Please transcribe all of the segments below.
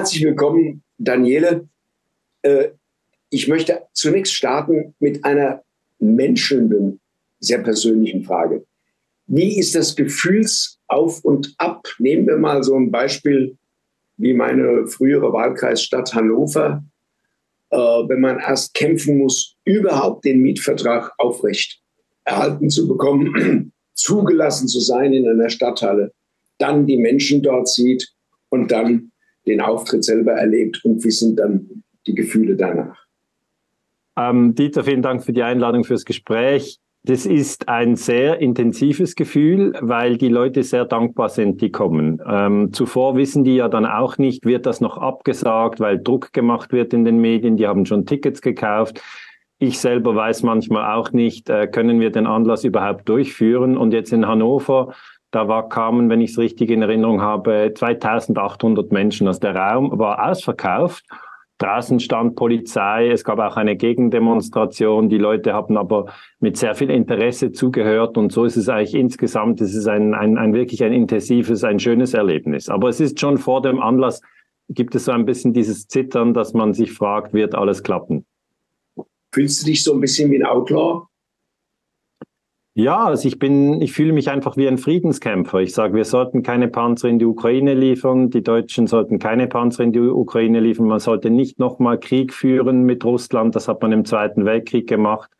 Herzlich willkommen, Daniele. Äh, ich möchte zunächst starten mit einer menschelnden, sehr persönlichen Frage. Wie ist das Gefühlsauf und Ab? Nehmen wir mal so ein Beispiel wie meine frühere Wahlkreisstadt Hannover. Äh, wenn man erst kämpfen muss, überhaupt den Mietvertrag aufrecht erhalten zu bekommen, zugelassen zu sein in einer Stadthalle, dann die Menschen dort sieht und dann den Auftritt selber erlebt und wie sind dann die Gefühle danach? Ähm, Dieter, vielen Dank für die Einladung fürs Gespräch. Das ist ein sehr intensives Gefühl, weil die Leute sehr dankbar sind, die kommen. Ähm, zuvor wissen die ja dann auch nicht, wird das noch abgesagt, weil Druck gemacht wird in den Medien. Die haben schon Tickets gekauft. Ich selber weiß manchmal auch nicht, äh, können wir den Anlass überhaupt durchführen. Und jetzt in Hannover, da war, kamen, wenn ich es richtig in Erinnerung habe, 2800 Menschen. Also der Raum war ausverkauft. Draußen stand Polizei, es gab auch eine Gegendemonstration. Die Leute haben aber mit sehr viel Interesse zugehört und so ist es eigentlich insgesamt, es ist ein, ein, ein wirklich ein intensives, ein schönes Erlebnis. Aber es ist schon vor dem Anlass, gibt es so ein bisschen dieses Zittern, dass man sich fragt, wird alles klappen? Fühlst du dich so ein bisschen wie ein Outlaw? Ja, also ich bin, ich fühle mich einfach wie ein Friedenskämpfer. Ich sage, wir sollten keine Panzer in die Ukraine liefern. Die Deutschen sollten keine Panzer in die Ukraine liefern. Man sollte nicht nochmal Krieg führen mit Russland. Das hat man im Zweiten Weltkrieg gemacht.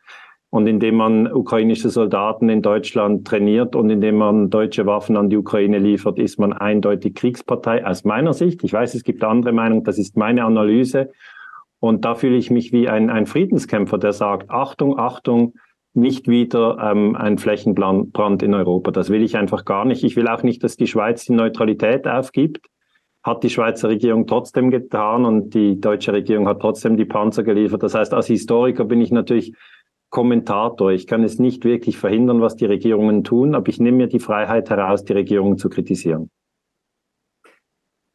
Und indem man ukrainische Soldaten in Deutschland trainiert und indem man deutsche Waffen an die Ukraine liefert, ist man eindeutig Kriegspartei. Aus meiner Sicht, ich weiß, es gibt andere Meinungen, das ist meine Analyse. Und da fühle ich mich wie ein, ein Friedenskämpfer, der sagt, Achtung, Achtung, nicht wieder ähm, ein Flächenbrand in Europa. Das will ich einfach gar nicht. Ich will auch nicht, dass die Schweiz die Neutralität aufgibt. Hat die Schweizer Regierung trotzdem getan und die deutsche Regierung hat trotzdem die Panzer geliefert. Das heißt, als Historiker bin ich natürlich Kommentator. Ich kann es nicht wirklich verhindern, was die Regierungen tun, aber ich nehme mir die Freiheit heraus, die Regierungen zu kritisieren.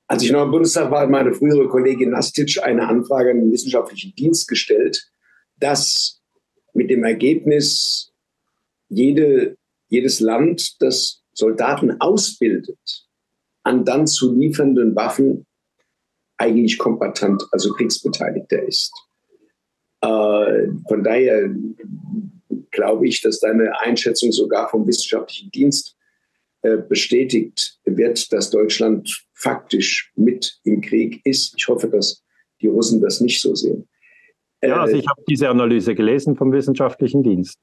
Als ich noch im Bundestag war, hat meine frühere Kollegin Nastic eine Anfrage an den wissenschaftlichen Dienst gestellt, dass mit dem Ergebnis, jede, jedes Land, das Soldaten ausbildet, an dann zu liefernden Waffen eigentlich Kombatant, also Kriegsbeteiligter ist. Äh, von daher glaube ich, dass deine Einschätzung sogar vom wissenschaftlichen Dienst äh, bestätigt wird, dass Deutschland faktisch mit im Krieg ist. Ich hoffe, dass die Russen das nicht so sehen. Ja, also äh, ich habe diese Analyse gelesen vom wissenschaftlichen Dienst.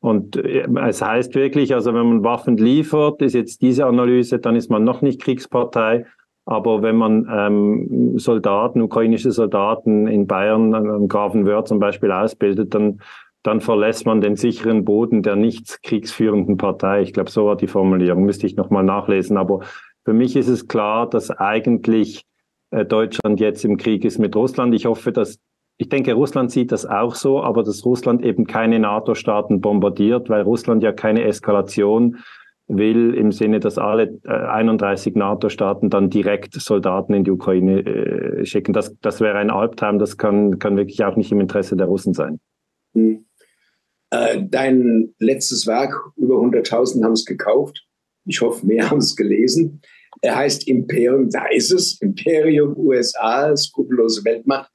Und äh, es heißt wirklich, also wenn man Waffen liefert, ist jetzt diese Analyse, dann ist man noch nicht Kriegspartei. Aber wenn man ähm, Soldaten, ukrainische Soldaten in Bayern, am Grafenwörth zum Beispiel ausbildet, dann, dann verlässt man den sicheren Boden der nicht kriegsführenden Partei. Ich glaube, so war die Formulierung, müsste ich nochmal nachlesen. Aber für mich ist es klar, dass eigentlich äh, Deutschland jetzt im Krieg ist mit Russland. Ich hoffe, dass ich denke, Russland sieht das auch so, aber dass Russland eben keine NATO-Staaten bombardiert, weil Russland ja keine Eskalation will im Sinne, dass alle äh, 31 NATO-Staaten dann direkt Soldaten in die Ukraine äh, schicken. Das, das wäre ein Albtraum, das kann, kann wirklich auch nicht im Interesse der Russen sein. Hm. Äh, dein letztes Werk, über 100.000 haben es gekauft. Ich hoffe, mehr haben es gelesen. Er heißt Imperium, da ist es, Imperium USA, skrupellose Weltmacht.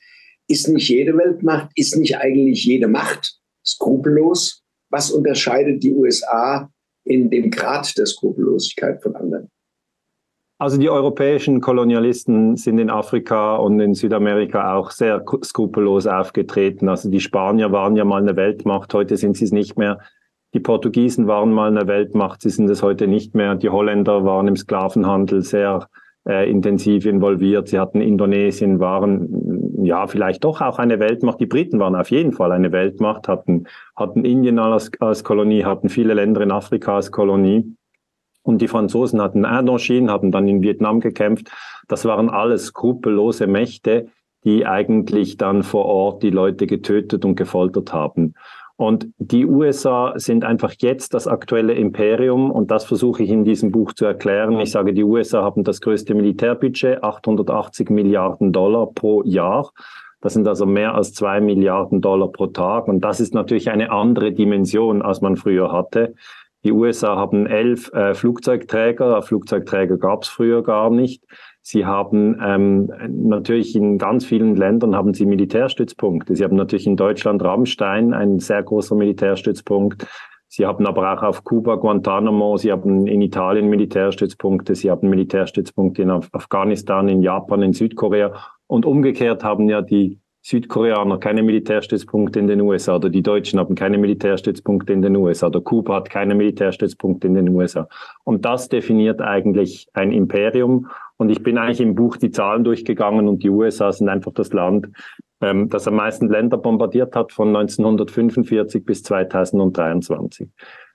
Ist nicht jede Weltmacht, ist nicht eigentlich jede Macht skrupellos? Was unterscheidet die USA in dem Grad der Skrupellosigkeit von anderen? Also die europäischen Kolonialisten sind in Afrika und in Südamerika auch sehr skrupellos aufgetreten. Also die Spanier waren ja mal eine Weltmacht, heute sind sie es nicht mehr. Die Portugiesen waren mal eine Weltmacht, sie sind es heute nicht mehr. Die Holländer waren im Sklavenhandel sehr äh, intensiv involviert. Sie hatten Indonesien, waren ja vielleicht doch auch eine Weltmacht. Die Briten waren auf jeden Fall eine Weltmacht, hatten, hatten Indien als, als Kolonie, hatten viele Länder in Afrika als Kolonie. Und die Franzosen hatten Indochine, haben dann in Vietnam gekämpft. Das waren alles skrupellose Mächte, die eigentlich dann vor Ort die Leute getötet und gefoltert haben. Und die USA sind einfach jetzt das aktuelle Imperium und das versuche ich in diesem Buch zu erklären. Ich sage, die USA haben das größte Militärbudget, 880 Milliarden Dollar pro Jahr. Das sind also mehr als zwei Milliarden Dollar pro Tag. Und das ist natürlich eine andere Dimension, als man früher hatte. Die USA haben elf äh, Flugzeugträger. Flugzeugträger gab es früher gar nicht. Sie haben ähm, natürlich in ganz vielen Ländern haben sie Militärstützpunkte. Sie haben natürlich in Deutschland Rammstein, ein sehr großer Militärstützpunkt. Sie haben aber auch auf Kuba Guantanamo, Sie haben in Italien Militärstützpunkte, Sie haben Militärstützpunkte in Afghanistan, in Japan, in Südkorea. Und umgekehrt haben ja die Südkoreaner keine Militärstützpunkte in den USA oder die Deutschen haben keine Militärstützpunkte in den USA oder Kuba hat keine Militärstützpunkte in den USA. Und das definiert eigentlich ein Imperium. Und ich bin eigentlich im Buch die Zahlen durchgegangen und die USA sind einfach das Land, ähm, das am meisten Länder bombardiert hat von 1945 bis 2023.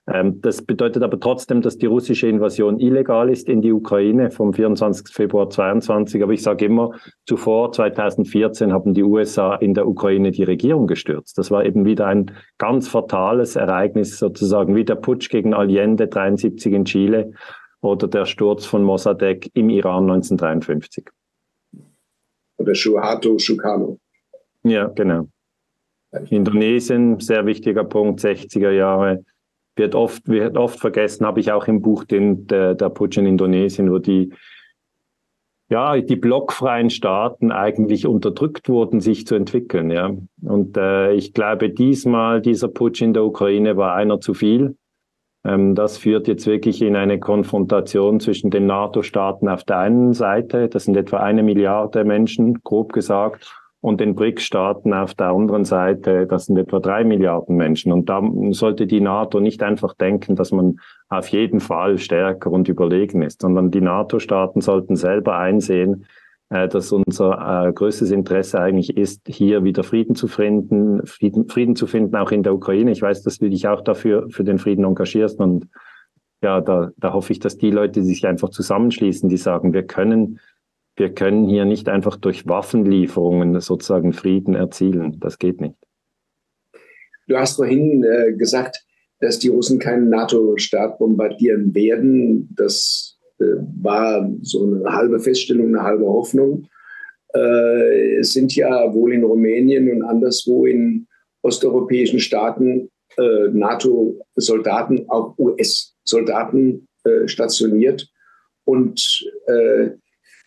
Ähm, das bedeutet aber trotzdem, dass die russische Invasion illegal ist in die Ukraine vom 24. Februar 22. Aber ich sage immer, zuvor, 2014, haben die USA in der Ukraine die Regierung gestürzt. Das war eben wieder ein ganz fatales Ereignis, sozusagen wie der Putsch gegen Allende 73 in Chile oder der Sturz von Mossadegh im Iran 1953. Oder Shuhato Shukano. Ja, genau. Indonesien, sehr wichtiger Punkt, 60er Jahre, wird oft, wird oft vergessen, habe ich auch im Buch den, der, der Putsch in Indonesien, wo die, ja, die blockfreien Staaten eigentlich unterdrückt wurden, sich zu entwickeln. Ja. Und äh, ich glaube, diesmal, dieser Putsch in der Ukraine war einer zu viel. Ähm, das führt jetzt wirklich in eine Konfrontation zwischen den NATO-Staaten auf der einen Seite, das sind etwa eine Milliarde Menschen, grob gesagt, und den BRICS-Staaten auf der anderen Seite, das sind etwa drei Milliarden Menschen. Und da sollte die NATO nicht einfach denken, dass man auf jeden Fall stärker und überlegen ist, sondern die NATO-Staaten sollten selber einsehen, äh, dass unser äh, größtes Interesse eigentlich ist, hier wieder Frieden zu finden, Frieden, Frieden zu finden, auch in der Ukraine. Ich weiß, dass du dich auch dafür für den Frieden engagierst und ja, da, da hoffe ich, dass die Leute sich einfach zusammenschließen, die sagen, wir können wir können hier nicht einfach durch Waffenlieferungen sozusagen Frieden erzielen. Das geht nicht. Du hast vorhin äh, gesagt, dass die Russen keinen NATO-Staat bombardieren werden. Das äh, war so eine halbe Feststellung, eine halbe Hoffnung. Äh, es sind ja wohl in Rumänien und anderswo in osteuropäischen Staaten äh, NATO-Soldaten, auch US-Soldaten äh, stationiert. Und äh,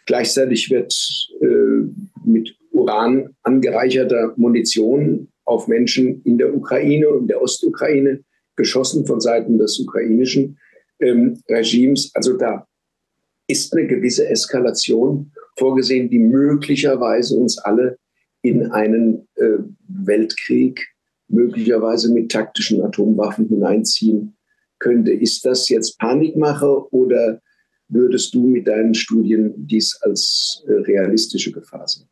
Gleichzeitig wird äh, mit Uran angereicherter Munition auf Menschen in der Ukraine und der Ostukraine geschossen von Seiten des ukrainischen ähm, Regimes. Also da ist eine gewisse Eskalation vorgesehen, die möglicherweise uns alle in einen äh, Weltkrieg, möglicherweise mit taktischen Atomwaffen hineinziehen könnte. Ist das jetzt Panikmache oder würdest du mit deinen Studien dies als äh, realistische Gefahr sehen?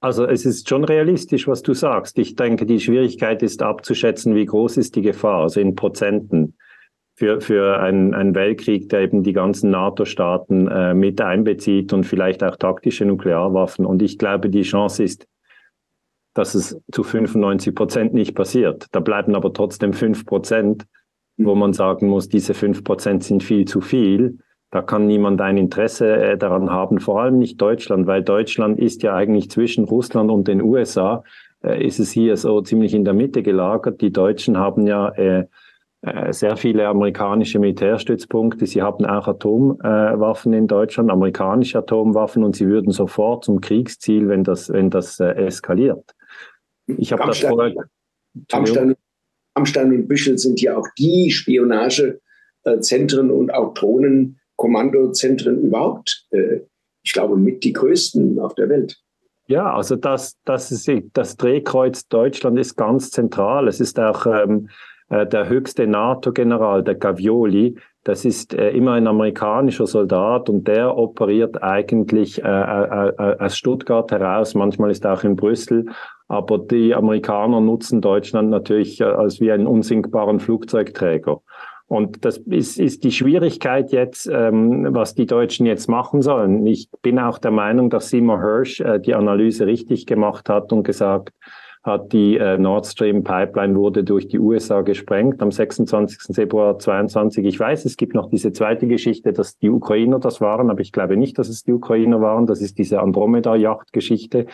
Also es ist schon realistisch, was du sagst. Ich denke, die Schwierigkeit ist abzuschätzen, wie groß ist die Gefahr, also in Prozenten für, für einen, einen Weltkrieg, der eben die ganzen NATO-Staaten äh, mit einbezieht und vielleicht auch taktische Nuklearwaffen. Und ich glaube, die Chance ist, dass es zu 95 Prozent nicht passiert. Da bleiben aber trotzdem fünf Prozent, wo man sagen muss, diese fünf Prozent sind viel zu viel. Da kann niemand ein Interesse äh, daran haben, vor allem nicht Deutschland, weil Deutschland ist ja eigentlich zwischen Russland und den USA, äh, ist es hier so ziemlich in der Mitte gelagert. Die Deutschen haben ja äh, sehr viele amerikanische Militärstützpunkte. Sie haben auch Atomwaffen in Deutschland, amerikanische Atomwaffen, und sie würden sofort zum Kriegsziel, wenn das, wenn das eskaliert. Ich habe das vorher. Amstein, Amstein und Büschel sind ja auch die Spionagezentren und auch Drohnen Kommandozentren überhaupt, äh, ich glaube, mit die größten auf der Welt. Ja, also das, das, ist, das Drehkreuz Deutschland ist ganz zentral. Es ist auch ähm, äh, der höchste NATO-General, der Gavioli. Das ist äh, immer ein amerikanischer Soldat und der operiert eigentlich äh, äh, äh, aus Stuttgart heraus. Manchmal ist er auch in Brüssel. Aber die Amerikaner nutzen Deutschland natürlich als wie einen unsinkbaren Flugzeugträger. Und das ist, ist die Schwierigkeit jetzt, ähm, was die Deutschen jetzt machen sollen. Ich bin auch der Meinung, dass Seymour Hirsch äh, die Analyse richtig gemacht hat und gesagt hat, die äh, Nord Stream Pipeline wurde durch die USA gesprengt am 26. Februar 22. Ich weiß, es gibt noch diese zweite Geschichte, dass die Ukrainer das waren, aber ich glaube nicht, dass es die Ukrainer waren. Das ist diese Andromeda-Yacht-Geschichte,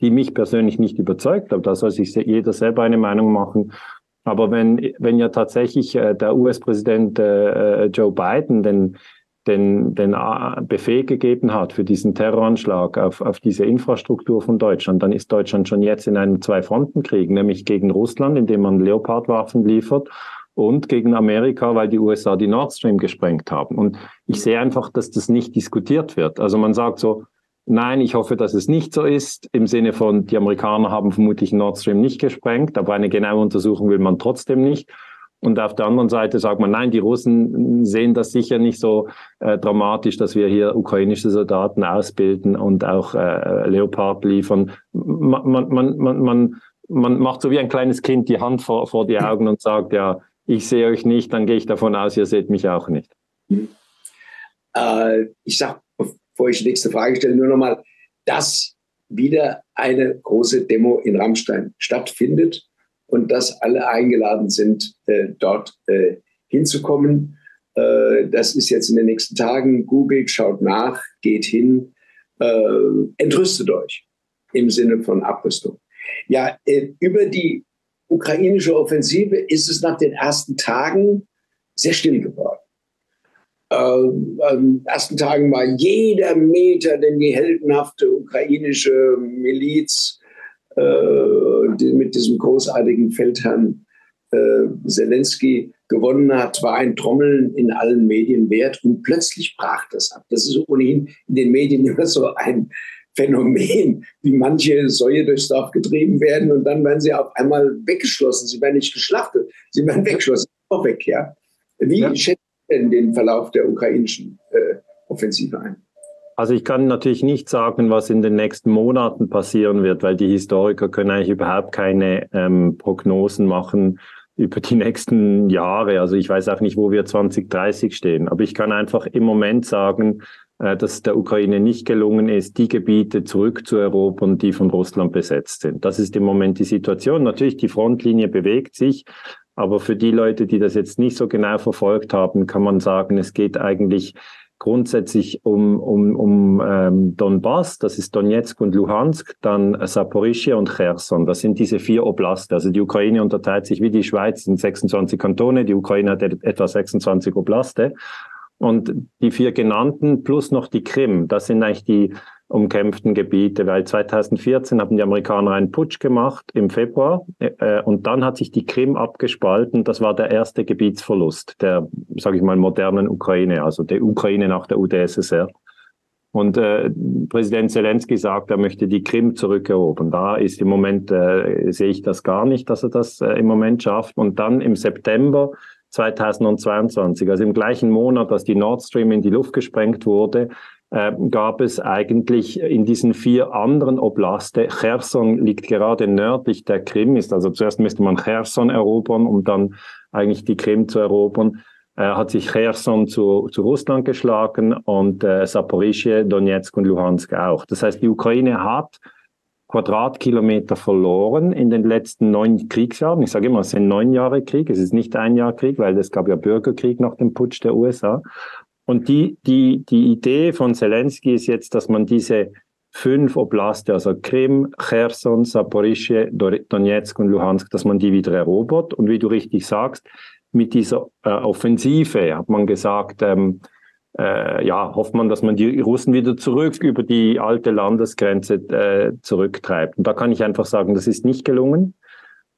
die mich persönlich nicht überzeugt, aber da soll sich jeder selber eine Meinung machen. Aber wenn, wenn ja tatsächlich äh, der US-Präsident äh, äh, Joe Biden den, den, den Befehl gegeben hat für diesen Terroranschlag auf, auf diese Infrastruktur von Deutschland, dann ist Deutschland schon jetzt in einem Zwei-Fronten-Krieg, nämlich gegen Russland, indem man Leopardwaffen liefert und gegen Amerika, weil die USA die Nord Stream gesprengt haben. Und ich sehe einfach, dass das nicht diskutiert wird. Also man sagt so, nein, ich hoffe, dass es nicht so ist, im Sinne von, die Amerikaner haben vermutlich Nord Stream nicht gesprengt, aber eine genaue Untersuchung will man trotzdem nicht. Und auf der anderen Seite sagt man, nein, die Russen sehen das sicher nicht so äh, dramatisch, dass wir hier ukrainische Soldaten ausbilden und auch äh, Leopard liefern. Man, man, man, man, man macht so wie ein kleines Kind die Hand vor, vor die Augen und sagt, ja, ich sehe euch nicht, dann gehe ich davon aus, ihr seht mich auch nicht. Äh, ich sage, bevor ich die nächste Frage stelle, nur nochmal, dass wieder eine große Demo in Rammstein stattfindet und dass alle eingeladen sind, äh, dort äh, hinzukommen. Äh, das ist jetzt in den nächsten Tagen. Googelt, schaut nach, geht hin, äh, entrüstet euch im Sinne von Abrüstung. Ja, äh, über die ukrainische Offensive ist es nach den ersten Tagen sehr still geworden. Ähm, an den ersten Tagen war jeder Meter, den die heldenhafte ukrainische Miliz äh, die mit diesem großartigen Feldherrn äh, Zelensky gewonnen hat, war ein Trommeln in allen Medien wert und plötzlich brach das ab. Das ist ohnehin in den Medien immer so ein Phänomen, wie manche Säue durchs Dorf getrieben werden und dann werden sie auf einmal weggeschlossen. Sie werden nicht geschlachtet, sie werden weggeschlossen, auch weg, ja. Wie ja. schätzt denn den Verlauf der ukrainischen äh, Offensive ein? Also ich kann natürlich nicht sagen, was in den nächsten Monaten passieren wird, weil die Historiker können eigentlich überhaupt keine ähm, Prognosen machen über die nächsten Jahre. Also ich weiß auch nicht, wo wir 2030 stehen. Aber ich kann einfach im Moment sagen, äh, dass der Ukraine nicht gelungen ist, die Gebiete zurückzuerobern, die von Russland besetzt sind. Das ist im Moment die Situation. Natürlich, die Frontlinie bewegt sich. Aber für die Leute, die das jetzt nicht so genau verfolgt haben, kann man sagen, es geht eigentlich grundsätzlich um, um, um ähm, Donbass, das ist Donetsk und Luhansk, dann Saporischia und Cherson. Das sind diese vier Oblaste. Also die Ukraine unterteilt sich wie die Schweiz in 26 Kantone, die Ukraine hat etwa 26 Oblaste. Und die vier genannten plus noch die Krim, das sind eigentlich die umkämpften Gebiete, weil 2014 haben die Amerikaner einen Putsch gemacht im Februar äh, und dann hat sich die Krim abgespalten. Das war der erste Gebietsverlust der, sage ich mal, modernen Ukraine, also der Ukraine nach der UdSSR. Und äh, Präsident Zelensky sagt, er möchte die Krim zurückerobern. Da ist im Moment, äh, sehe ich das gar nicht, dass er das äh, im Moment schafft. Und dann im September 2022, also im gleichen Monat, als die Nord Stream in die Luft gesprengt wurde, äh, gab es eigentlich in diesen vier anderen Oblaste, Cherson liegt gerade nördlich der Krim, ist also zuerst müsste man Cherson erobern, um dann eigentlich die Krim zu erobern, äh, hat sich Cherson zu, zu Russland geschlagen und äh, Saporischje, Donetsk und Luhansk auch. Das heißt, die Ukraine hat Quadratkilometer verloren in den letzten neun Kriegsjahren. Ich sage immer, es sind neun Jahre Krieg, es ist nicht ein Jahr Krieg, weil es gab ja Bürgerkrieg nach dem Putsch der USA. Und die, die, die Idee von Zelensky ist jetzt, dass man diese fünf Oblaste, also Krim, Cherson, Saporischje, Donetsk und Luhansk, dass man die wieder erobert. Und wie du richtig sagst, mit dieser äh, Offensive hat man gesagt, ähm, äh, ja, hofft man, dass man die Russen wieder zurück über die alte Landesgrenze äh, zurücktreibt. Und da kann ich einfach sagen, das ist nicht gelungen.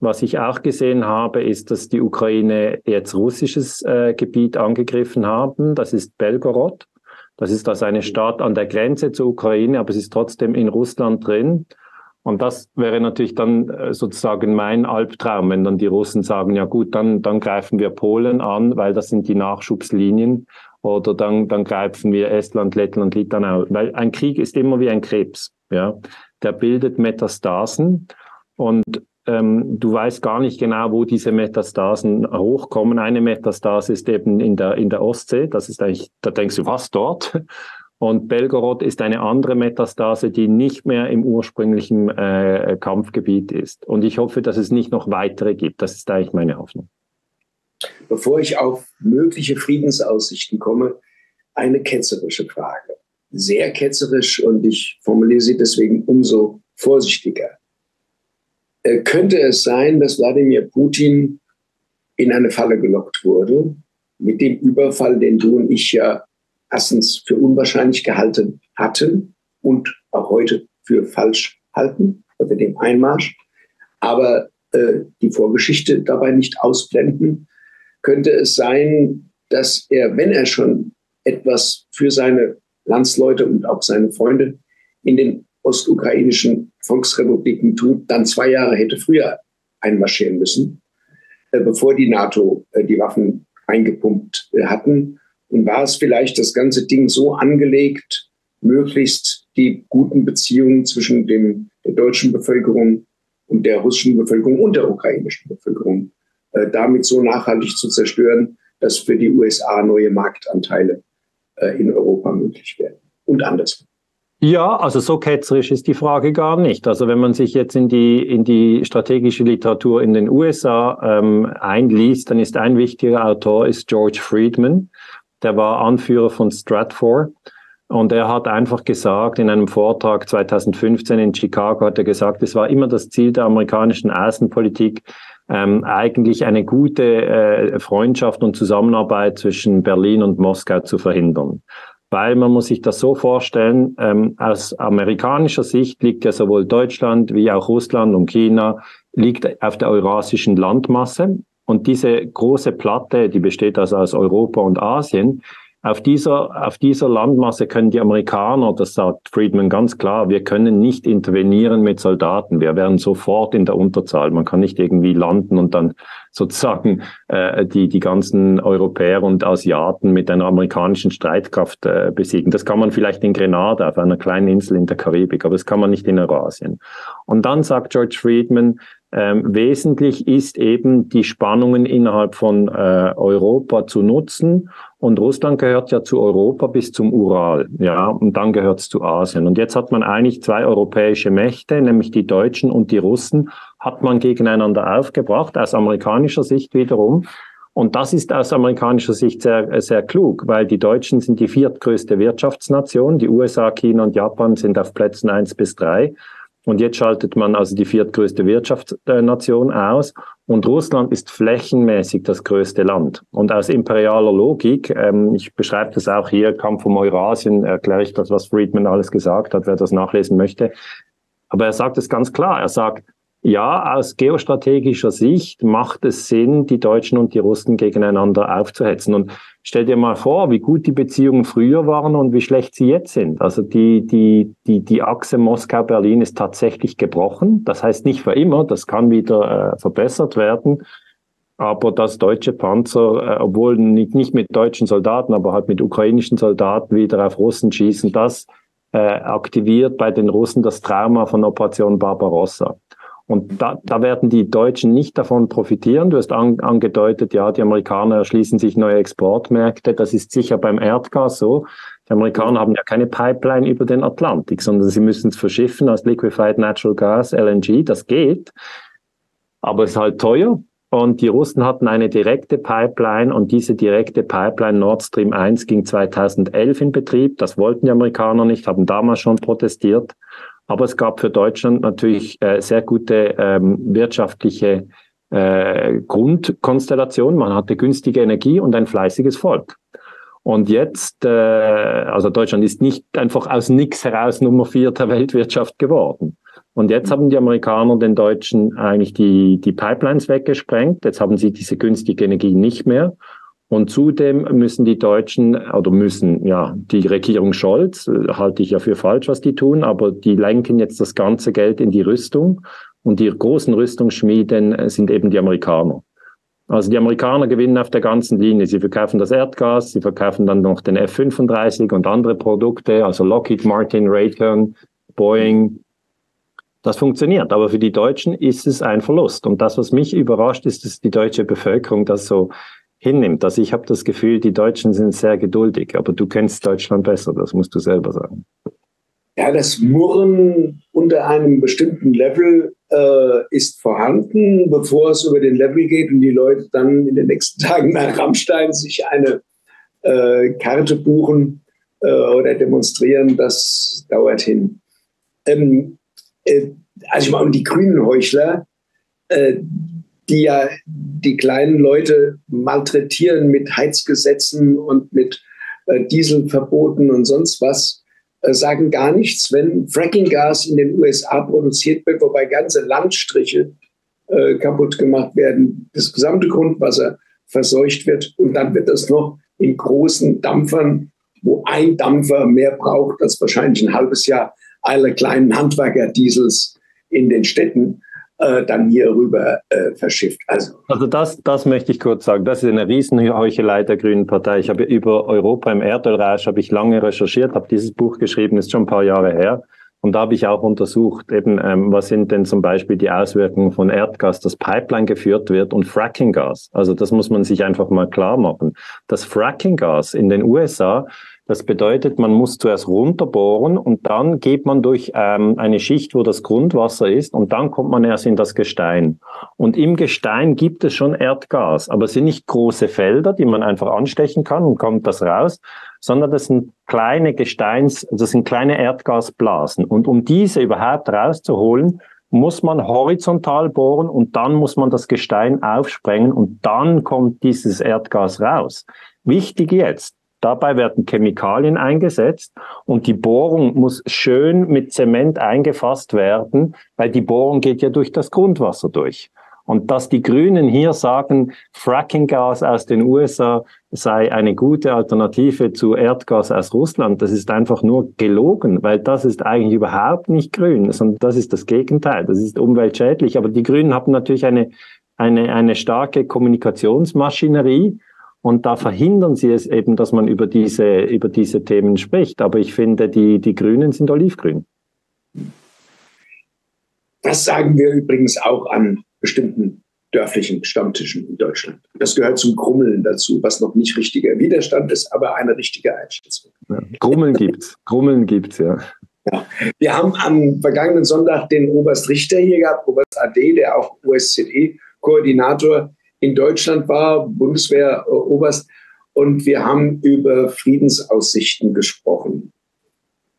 Was ich auch gesehen habe, ist, dass die Ukraine jetzt russisches äh, Gebiet angegriffen haben. Das ist Belgorod. Das ist also eine Stadt an der Grenze zur Ukraine, aber es ist trotzdem in Russland drin. Und das wäre natürlich dann äh, sozusagen mein Albtraum, wenn dann die Russen sagen, ja gut, dann, dann greifen wir Polen an, weil das sind die Nachschubslinien. Oder dann, dann greifen wir Estland, Lettland, Litauen. Weil ein Krieg ist immer wie ein Krebs. Ja, der bildet Metastasen. Und ähm, du weißt gar nicht genau, wo diese Metastasen hochkommen. Eine Metastase ist eben in der, in der Ostsee. Das ist eigentlich, da denkst du, was dort? Und Belgorod ist eine andere Metastase, die nicht mehr im ursprünglichen äh, Kampfgebiet ist. Und ich hoffe, dass es nicht noch weitere gibt. Das ist eigentlich meine Hoffnung. Bevor ich auf mögliche Friedensaussichten komme, eine ketzerische Frage. Sehr ketzerisch und ich formuliere sie deswegen umso vorsichtiger. Äh, könnte es sein, dass Wladimir Putin in eine Falle gelockt wurde mit dem Überfall, den du und ich ja erstens für unwahrscheinlich gehalten hatten und auch heute für falsch halten, unter dem Einmarsch, aber äh, die Vorgeschichte dabei nicht ausblenden, könnte es sein, dass er, wenn er schon etwas für seine Landsleute und auch seine Freunde in den ostukrainischen Volksrepubliken tut, dann zwei Jahre hätte früher einmarschieren müssen, äh, bevor die NATO äh, die Waffen eingepumpt äh, hatten. Und war es vielleicht das ganze Ding so angelegt, möglichst die guten Beziehungen zwischen dem, der deutschen Bevölkerung und der russischen Bevölkerung und der ukrainischen Bevölkerung damit so nachhaltig zu zerstören, dass für die USA neue Marktanteile in Europa möglich werden und andersrum. Ja, also so ketzerisch ist die Frage gar nicht. Also wenn man sich jetzt in die, in die strategische Literatur in den USA ähm, einliest, dann ist ein wichtiger Autor ist George Friedman. Der war Anführer von Stratfor. Und er hat einfach gesagt, in einem Vortrag 2015 in Chicago hat er gesagt, es war immer das Ziel der amerikanischen Außenpolitik, ähm, eigentlich eine gute äh, Freundschaft und Zusammenarbeit zwischen Berlin und Moskau zu verhindern. Weil man muss sich das so vorstellen, ähm, aus amerikanischer Sicht liegt ja sowohl Deutschland wie auch Russland und China liegt auf der eurasischen Landmasse. Und diese große Platte, die besteht also aus Europa und Asien, auf dieser, auf dieser Landmasse können die Amerikaner, das sagt Friedman ganz klar, wir können nicht intervenieren mit Soldaten. Wir wären sofort in der Unterzahl. Man kann nicht irgendwie landen und dann sozusagen äh, die, die ganzen Europäer und Asiaten mit einer amerikanischen Streitkraft äh, besiegen. Das kann man vielleicht in Grenada, auf einer kleinen Insel in der Karibik, aber das kann man nicht in Eurasien. Und dann sagt George Friedman, ähm, wesentlich ist eben die Spannungen innerhalb von äh, Europa zu nutzen. Und Russland gehört ja zu Europa bis zum Ural, ja, und dann gehört es zu Asien. Und jetzt hat man eigentlich zwei europäische Mächte, nämlich die Deutschen und die Russen, hat man gegeneinander aufgebracht, aus amerikanischer Sicht wiederum. Und das ist aus amerikanischer Sicht sehr, sehr klug, weil die Deutschen sind die viertgrößte Wirtschaftsnation, die USA, China und Japan sind auf Plätzen eins bis drei. Und jetzt schaltet man also die viertgrößte Wirtschaftsnation aus und Russland ist flächenmäßig das größte Land. Und aus imperialer Logik, ähm, ich beschreibe das auch hier, Kampf um Eurasien, erkläre ich das, was Friedman alles gesagt hat, wer das nachlesen möchte. Aber er sagt es ganz klar. Er sagt, ja, aus geostrategischer Sicht macht es Sinn, die Deutschen und die Russen gegeneinander aufzuhetzen. Und stell dir mal vor, wie gut die Beziehungen früher waren und wie schlecht sie jetzt sind. Also die, die, die, die Achse Moskau-Berlin ist tatsächlich gebrochen. Das heißt nicht für immer, das kann wieder äh, verbessert werden. Aber dass deutsche Panzer, äh, obwohl nicht, nicht mit deutschen Soldaten, aber halt mit ukrainischen Soldaten wieder auf Russen schießen, das äh, aktiviert bei den Russen das Trauma von Operation Barbarossa. Und da, da werden die Deutschen nicht davon profitieren. Du hast an, angedeutet, ja, die Amerikaner erschließen sich neue Exportmärkte. Das ist sicher beim Erdgas so. Die Amerikaner haben ja keine Pipeline über den Atlantik, sondern sie müssen es verschiffen als Liquefied Natural Gas, LNG. Das geht, aber es ist halt teuer. Und die Russen hatten eine direkte Pipeline und diese direkte Pipeline Nord Stream 1 ging 2011 in Betrieb. Das wollten die Amerikaner nicht, haben damals schon protestiert. Aber es gab für Deutschland natürlich äh, sehr gute ähm, wirtschaftliche äh, Grundkonstellation. Man hatte günstige Energie und ein fleißiges Volk. Und jetzt, äh, also Deutschland ist nicht einfach aus nichts heraus Nummer vier der Weltwirtschaft geworden. Und jetzt haben die Amerikaner den Deutschen eigentlich die, die Pipelines weggesprengt. Jetzt haben sie diese günstige Energie nicht mehr. Und zudem müssen die Deutschen oder müssen, ja, die Regierung Scholz, äh, halte ich ja für falsch, was die tun, aber die lenken jetzt das ganze Geld in die Rüstung und die großen Rüstungsschmieden äh, sind eben die Amerikaner. Also die Amerikaner gewinnen auf der ganzen Linie. Sie verkaufen das Erdgas, sie verkaufen dann noch den F-35 und andere Produkte, also Lockheed Martin, Raytheon, Boeing. Das funktioniert, aber für die Deutschen ist es ein Verlust. Und das, was mich überrascht, ist, dass die deutsche Bevölkerung das so hinnimmt. Also ich habe das Gefühl, die Deutschen sind sehr geduldig, aber du kennst Deutschland besser, das musst du selber sagen. Ja, das Murren unter einem bestimmten Level äh, ist vorhanden, bevor es über den Level geht und die Leute dann in den nächsten Tagen nach Rammstein sich eine äh, Karte buchen äh, oder demonstrieren, das dauert hin. Ähm, äh, also ich meine, die grünen Heuchler, äh, die ja die kleinen Leute malträtieren mit Heizgesetzen und mit äh, Dieselverboten und sonst was, äh, sagen gar nichts, wenn Frackinggas in den USA produziert wird, wobei ganze Landstriche äh, kaputt gemacht werden, das gesamte Grundwasser verseucht wird und dann wird das noch in großen Dampfern, wo ein Dampfer mehr braucht als wahrscheinlich ein halbes Jahr alle kleinen Handwerkerdiesels in den Städten äh, dann hier rüber äh, verschifft. Also, also das, das möchte ich kurz sagen. Das ist eine Riesenheuchelei der Grünen Partei. Ich habe über Europa im Erdölrausch habe ich lange recherchiert, habe dieses Buch geschrieben, ist schon ein paar Jahre her. Und da habe ich auch untersucht, eben, ähm, was sind denn zum Beispiel die Auswirkungen von Erdgas, das Pipeline geführt wird und Frackinggas. Also das muss man sich einfach mal klar machen. Das Frackinggas in den USA das bedeutet, man muss zuerst runterbohren und dann geht man durch ähm, eine Schicht, wo das Grundwasser ist und dann kommt man erst in das Gestein. Und im Gestein gibt es schon Erdgas, aber es sind nicht große Felder, die man einfach anstechen kann und kommt das raus, sondern das sind kleine Gesteins, das sind kleine Erdgasblasen. Und um diese überhaupt rauszuholen, muss man horizontal bohren und dann muss man das Gestein aufsprengen und dann kommt dieses Erdgas raus. Wichtig jetzt, Dabei werden Chemikalien eingesetzt und die Bohrung muss schön mit Zement eingefasst werden, weil die Bohrung geht ja durch das Grundwasser durch. Und dass die Grünen hier sagen, Frackinggas aus den USA sei eine gute Alternative zu Erdgas aus Russland, das ist einfach nur gelogen, weil das ist eigentlich überhaupt nicht grün, sondern das ist das Gegenteil. Das ist umweltschädlich. Aber die Grünen haben natürlich eine, eine, eine starke Kommunikationsmaschinerie und da verhindern sie es eben, dass man über diese, über diese Themen spricht. Aber ich finde, die, die Grünen sind olivgrün. Das sagen wir übrigens auch an bestimmten dörflichen Stammtischen in Deutschland. Das gehört zum Grummeln dazu, was noch nicht richtiger Widerstand ist, aber eine richtige Einschätzung. Ja, Grummeln gibt's. Grummeln gibt's, ja. ja. Wir haben am vergangenen Sonntag den Oberst Richter hier gehabt, Oberst AD, der auch OSZE-Koordinator in Deutschland war, Bundeswehroberst, und wir haben über Friedensaussichten gesprochen.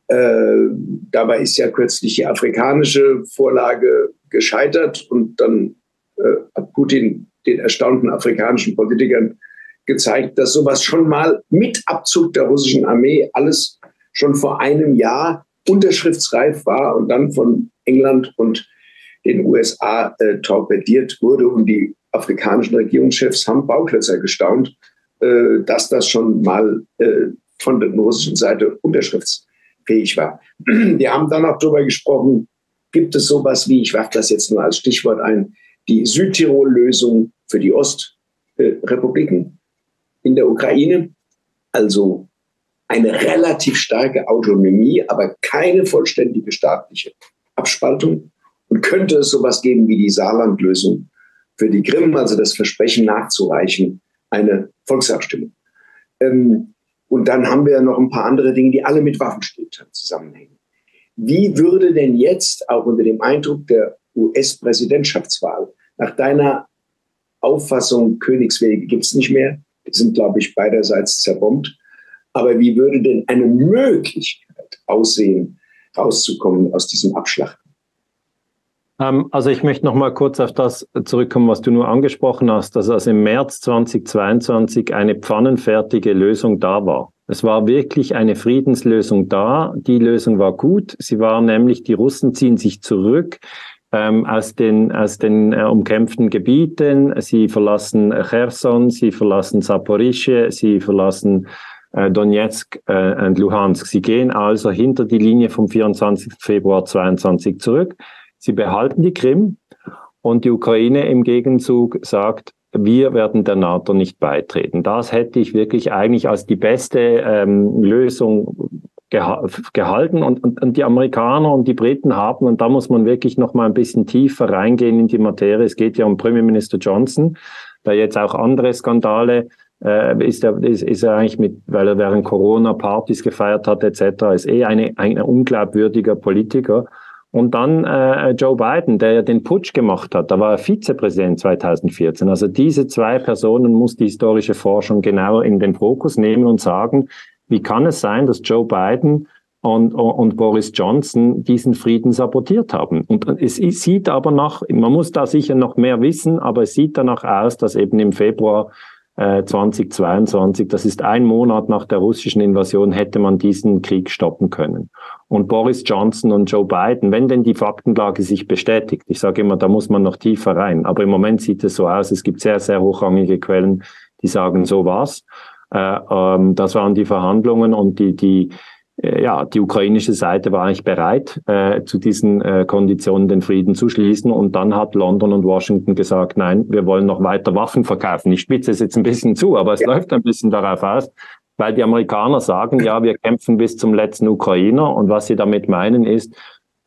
Äh, dabei ist ja kürzlich die afrikanische Vorlage gescheitert und dann äh, hat Putin den erstaunten afrikanischen Politikern gezeigt, dass sowas schon mal mit Abzug der russischen Armee alles schon vor einem Jahr unterschriftsreif war und dann von England und den USA äh, torpediert wurde und die afrikanischen Regierungschefs haben Bauklötzer gestaunt, äh, dass das schon mal äh, von der russischen Seite unterschriftsfähig war. Wir haben dann auch darüber gesprochen, gibt es sowas wie, ich werfe das jetzt nur als Stichwort ein, die Südtirol-Lösung für die Ostrepubliken in der Ukraine, also eine relativ starke Autonomie, aber keine vollständige staatliche Abspaltung. Und könnte es sowas geben wie die Saarland-Lösung für die Krim, also das Versprechen nachzureichen, eine Volksabstimmung. Ähm, und dann haben wir noch ein paar andere Dinge, die alle mit Waffenstillstand zusammenhängen. Wie würde denn jetzt, auch unter dem Eindruck der US-Präsidentschaftswahl, nach deiner Auffassung, Königswege gibt es nicht mehr, die sind, glaube ich, beiderseits zerbombt, aber wie würde denn eine Möglichkeit aussehen, rauszukommen aus diesem Abschlachten? Ähm, also ich möchte noch mal kurz auf das zurückkommen, was du nur angesprochen hast, dass also im März 2022 eine pfannenfertige Lösung da war. Es war wirklich eine Friedenslösung da. Die Lösung war gut. Sie war nämlich, die Russen ziehen sich zurück ähm, aus den, aus den äh, umkämpften Gebieten. Sie verlassen Cherson, sie verlassen Saporischje, sie verlassen äh, Donetsk äh, und Luhansk. Sie gehen also hinter die Linie vom 24. Februar 22 zurück. Sie behalten die Krim und die Ukraine im Gegenzug sagt, wir werden der NATO nicht beitreten. Das hätte ich wirklich eigentlich als die beste ähm, Lösung geha gehalten und, und, und die Amerikaner und die Briten haben, und da muss man wirklich noch mal ein bisschen tiefer reingehen in die Materie. Es geht ja um Premierminister Johnson, der jetzt auch andere Skandale äh, ist er ist, ist er eigentlich mit, weil er während Corona Partys gefeiert hat etc. ist eh eine, ein unglaubwürdiger Politiker. Und dann äh, Joe Biden, der ja den Putsch gemacht hat, da war er Vizepräsident 2014. Also diese zwei Personen muss die historische Forschung genau in den Fokus nehmen und sagen, wie kann es sein, dass Joe Biden und, und Boris Johnson diesen Frieden sabotiert haben. Und es sieht aber noch, man muss da sicher noch mehr wissen, aber es sieht danach aus, dass eben im Februar äh, 2022. Das ist ein Monat nach der russischen Invasion, hätte man diesen Krieg stoppen können. Und Boris Johnson und Joe Biden, wenn denn die Faktenlage sich bestätigt, ich sage immer, da muss man noch tiefer rein, aber im Moment sieht es so aus, es gibt sehr, sehr hochrangige Quellen, die sagen, so was. Äh, ähm, das waren die Verhandlungen und die, die, äh, ja, die ukrainische Seite war eigentlich bereit, äh, zu diesen äh, Konditionen den Frieden zu schließen. Und dann hat London und Washington gesagt, nein, wir wollen noch weiter Waffen verkaufen. Ich spitze es jetzt ein bisschen zu, aber es ja. läuft ein bisschen darauf aus, weil die Amerikaner sagen, ja, wir kämpfen bis zum letzten Ukrainer. Und was sie damit meinen ist,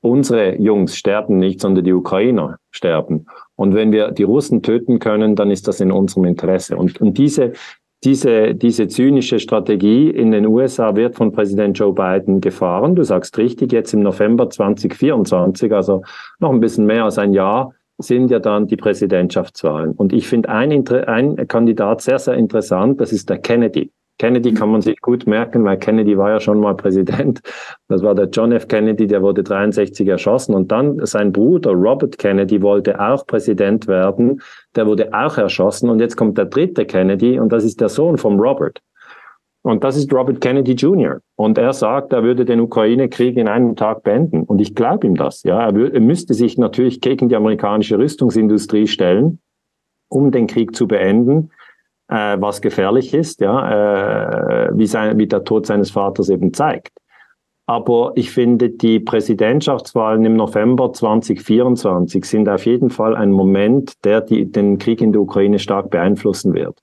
unsere Jungs sterben nicht, sondern die Ukrainer sterben. Und wenn wir die Russen töten können, dann ist das in unserem Interesse. Und, und diese, diese, diese zynische Strategie in den USA wird von Präsident Joe Biden gefahren. Du sagst richtig, jetzt im November 2024, also noch ein bisschen mehr als ein Jahr, sind ja dann die Präsidentschaftswahlen. Und ich finde ein, ein Kandidat sehr, sehr interessant, das ist der Kennedy. Kennedy kann man sich gut merken, weil Kennedy war ja schon mal Präsident. Das war der John F. Kennedy, der wurde 63 erschossen. Und dann sein Bruder Robert Kennedy wollte auch Präsident werden. Der wurde auch erschossen. Und jetzt kommt der dritte Kennedy und das ist der Sohn von Robert. Und das ist Robert Kennedy Jr. Und er sagt, er würde den Ukraine-Krieg in einem Tag beenden. Und ich glaube ihm das. Ja, er, er müsste sich natürlich gegen die amerikanische Rüstungsindustrie stellen, um den Krieg zu beenden äh, was gefährlich ist, ja, äh, wie, sein, wie der Tod seines Vaters eben zeigt. Aber ich finde, die Präsidentschaftswahlen im November 2024 sind auf jeden Fall ein Moment, der die, den Krieg in der Ukraine stark beeinflussen wird.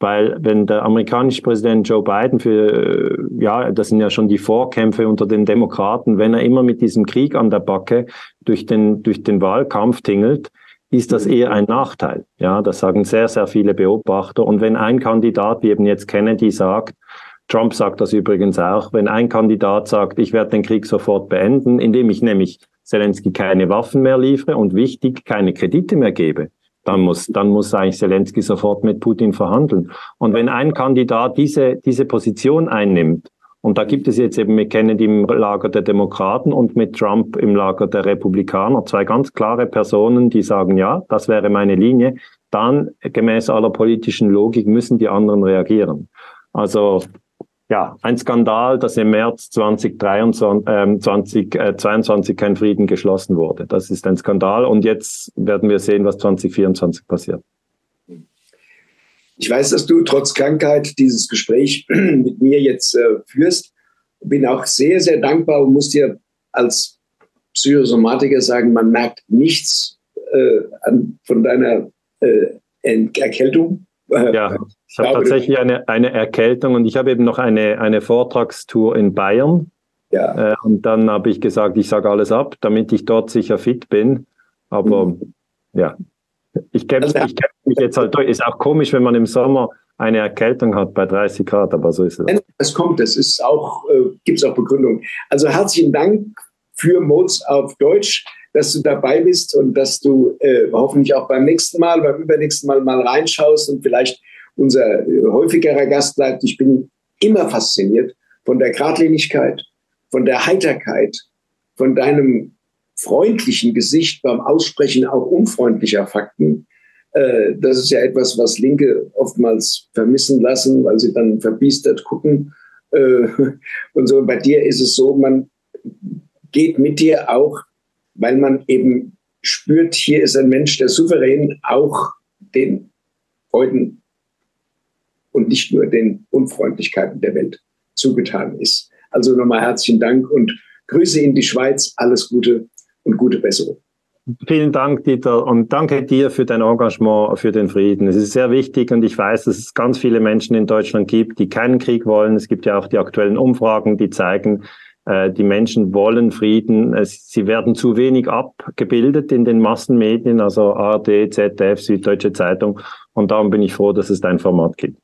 Weil wenn der amerikanische Präsident Joe Biden für, ja, das sind ja schon die Vorkämpfe unter den Demokraten, wenn er immer mit diesem Krieg an der Backe durch den, durch den Wahlkampf tingelt, ist das eher ein Nachteil. Ja, das sagen sehr, sehr viele Beobachter. Und wenn ein Kandidat, wie eben jetzt Kennedy sagt, Trump sagt das übrigens auch, wenn ein Kandidat sagt, ich werde den Krieg sofort beenden, indem ich nämlich Zelensky keine Waffen mehr liefere und wichtig, keine Kredite mehr gebe, dann muss, dann muss eigentlich Zelensky sofort mit Putin verhandeln. Und wenn ein Kandidat diese, diese Position einnimmt, und da gibt es jetzt eben mit Kennedy im Lager der Demokraten und mit Trump im Lager der Republikaner zwei ganz klare Personen, die sagen, ja, das wäre meine Linie. Dann, gemäß aller politischen Logik, müssen die anderen reagieren. Also, ja, ein Skandal, dass im März 2023, äh, 2022 kein Frieden geschlossen wurde. Das ist ein Skandal. Und jetzt werden wir sehen, was 2024 passiert. Ich weiß, dass du trotz Krankheit dieses Gespräch mit mir jetzt äh, führst. Bin auch sehr, sehr dankbar und muss dir als Psychosomatiker sagen, man merkt nichts äh, an, von deiner äh, Erkältung. Äh, ja, ich habe tatsächlich eine, eine Erkältung und ich habe eben noch eine, eine Vortragstour in Bayern. Ja. Äh, und dann habe ich gesagt, ich sage alles ab, damit ich dort sicher fit bin. Aber mhm. ja, ich kämpfe also, kämpf mich jetzt halt durch. Ist auch komisch, wenn man im Sommer eine Erkältung hat bei 30 Grad, aber so ist es. Es kommt, es ist auch, äh, gibt es auch Begründung. Also herzlichen Dank für Mods auf Deutsch, dass du dabei bist und dass du äh, hoffentlich auch beim nächsten Mal, beim übernächsten Mal mal reinschaust und vielleicht unser äh, häufigerer Gast bleibt. Ich bin immer fasziniert von der Gradlinigkeit, von der Heiterkeit, von deinem freundlichen Gesicht beim Aussprechen auch unfreundlicher Fakten. Äh, das ist ja etwas, was Linke oftmals vermissen lassen, weil sie dann verbiestert gucken. Äh, und so bei dir ist es so, man geht mit dir auch, weil man eben spürt, hier ist ein Mensch, der souverän auch den Freuden und nicht nur den Unfreundlichkeiten der Welt zugetan ist. Also nochmal herzlichen Dank und Grüße in die Schweiz. Alles Gute und gute Besserung. Vielen Dank, Dieter, und danke dir für dein Engagement für den Frieden. Es ist sehr wichtig und ich weiß, dass es ganz viele Menschen in Deutschland gibt, die keinen Krieg wollen. Es gibt ja auch die aktuellen Umfragen, die zeigen, äh, die Menschen wollen Frieden. Sie werden zu wenig abgebildet in den Massenmedien, also ARD, ZDF, Süddeutsche Zeitung. Und darum bin ich froh, dass es dein Format gibt.